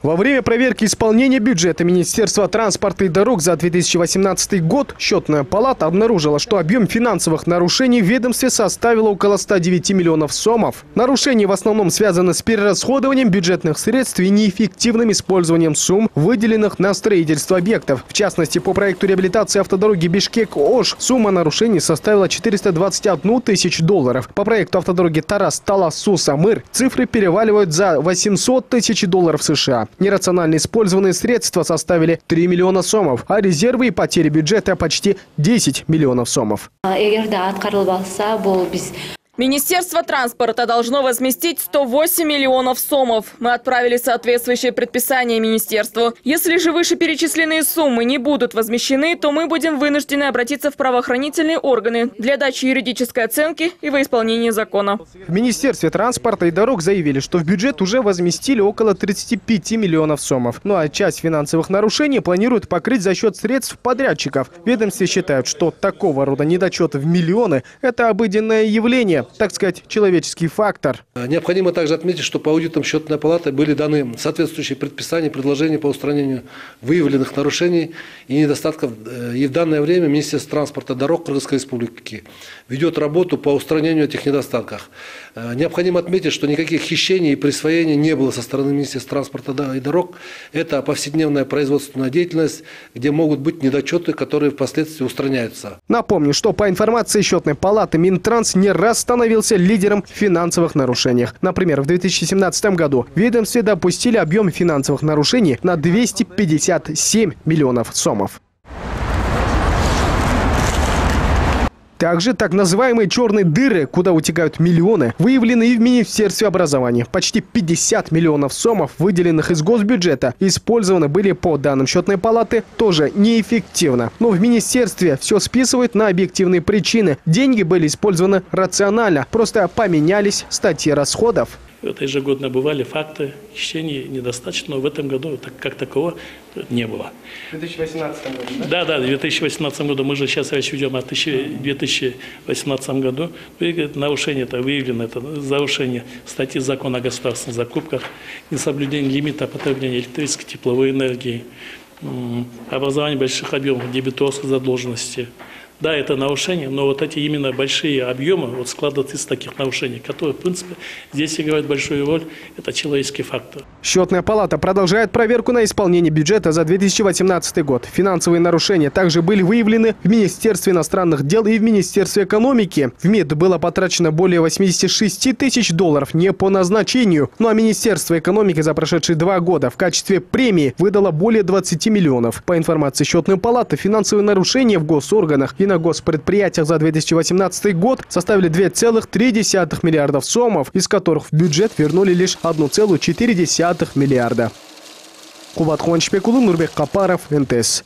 Во время проверки исполнения бюджета Министерства транспорта и дорог за 2018 год счетная палата обнаружила, что объем финансовых нарушений в ведомстве составил около 109 миллионов сомов. Нарушения в основном связаны с перерасходованием бюджетных средств и неэффективным использованием сумм, выделенных на строительство объектов. В частности, по проекту реабилитации автодороги Бишкек-Ош сумма нарушений составила 421 тысячу долларов. По проекту автодороги Тарас-Талас-Сус-Амыр цифры переваливают за 800 тысяч долларов США. Нерационально использованные средства составили 3 миллиона сомов, а резервы и потери бюджета почти 10 миллионов сомов. Министерство транспорта должно возместить 108 миллионов сомов. Мы отправили соответствующее предписание министерству. Если же вышеперечисленные суммы не будут возмещены, то мы будем вынуждены обратиться в правоохранительные органы для дачи юридической оценки и во закона. В Министерстве транспорта и дорог заявили, что в бюджет уже возместили около 35 миллионов сомов. Ну а часть финансовых нарушений планируют покрыть за счет средств подрядчиков. Ведомстве считают, что такого рода недочеты в миллионы – это обыденное явление так сказать, человеческий фактор. Необходимо также отметить, что по аудитам счетной палаты были даны соответствующие предписания, предложения по устранению выявленных нарушений и недостатков. И в данное время Министерство транспорта дорог Кыргызской Республики ведет работу по устранению этих недостатков. Необходимо отметить, что никаких хищений и присвоений не было со стороны Министерства транспорта и дорог. Это повседневная производственная деятельность, где могут быть недочеты, которые впоследствии устраняются. Напомню, что по информации счетной палаты Минтранс не раз становился лидером в финансовых нарушениях. Например, в 2017 году в ведомстве допустили объем финансовых нарушений на 257 миллионов сомов. Также так называемые черные дыры, куда утекают миллионы, выявлены и в Министерстве образования. Почти 50 миллионов сомов, выделенных из госбюджета, использованы были по данным счетной палаты тоже неэффективно. Но в Министерстве все списывают на объективные причины. Деньги были использованы рационально, просто поменялись статьи расходов. Это ежегодно бывали факты хищений недостаточно, но в этом году так, как такого не было. В 2018 году, да? Да, да, в 2018 году. Мы же сейчас речь ведем о 2018 году. Нарушение это выявлено, это нарушение статьи закона о государственных закупках, несоблюдение лимита потребления электрической тепловой энергии, образование больших объемов дебиторской задолженности, да, это нарушение, но вот эти именно большие объемы вот складываются из таких нарушений, которые, в принципе, здесь играют большую роль. Это человеческий фактор. Счетная палата продолжает проверку на исполнение бюджета за 2018 год. Финансовые нарушения также были выявлены в Министерстве иностранных дел и в Министерстве экономики. В МИД было потрачено более 86 тысяч долларов не по назначению. Ну а Министерство экономики за прошедшие два года в качестве премии выдало более 20 миллионов. По информации счетной палаты, финансовые нарушения в госорганах и на госпредприятиях за 2018 год составили 2,3 миллиардов сомов, из которых в бюджет вернули лишь 1,4 миллиарда. Кубат Хуанчпекулу, Нурбек Капаров, НТС.